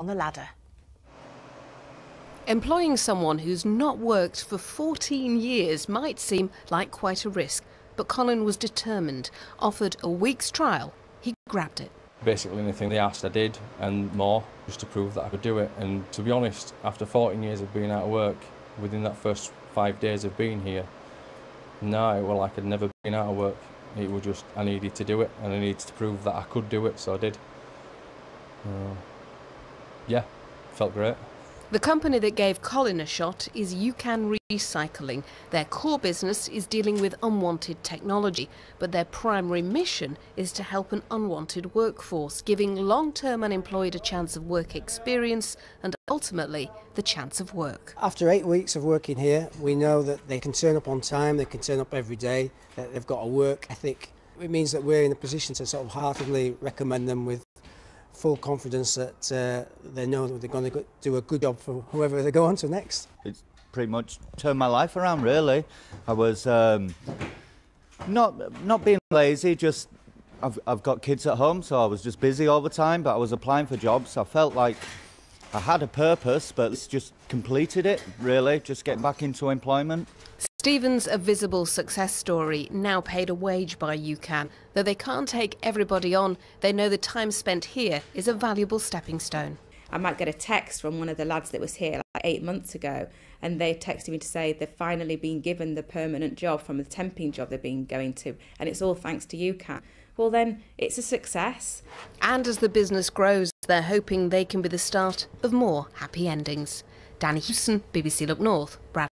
on the ladder. Employing someone who's not worked for 14 years might seem like quite a risk, but Colin was determined. Offered a week's trial, he grabbed it. Basically anything they asked I did and more, just to prove that I could do it. And to be honest, after 14 years of being out of work, within that first five days of being here, no, well, I could never been out of work. It was just, I needed to do it and I needed to prove that I could do it, so I did. Uh, yeah, felt great. The company that gave Colin a shot is UCAN Recycling. Their core business is dealing with unwanted technology, but their primary mission is to help an unwanted workforce, giving long-term unemployed a chance of work experience and ultimately the chance of work. After eight weeks of working here, we know that they can turn up on time, they can turn up every day, that they've got a work ethic. It means that we're in a position to sort of heartedly recommend them with full confidence that uh, they know that they're going to do a good job for whoever they go on to next. It's pretty much turned my life around, really. I was um, not not being lazy, just I've, I've got kids at home, so I was just busy all the time, but I was applying for jobs. I felt like I had a purpose, but it's just completed it, really, just getting back into employment. Stephen's a visible success story, now paid a wage by UCAN. Though they can't take everybody on, they know the time spent here is a valuable stepping stone. I might get a text from one of the lads that was here like eight months ago, and they texted me to say they've finally been given the permanent job from the temping job they've been going to, and it's all thanks to UCAN. Well, then it's a success. And as the business grows, they're hoping they can be the start of more happy endings. Danny Houston, BBC Look North, Brad.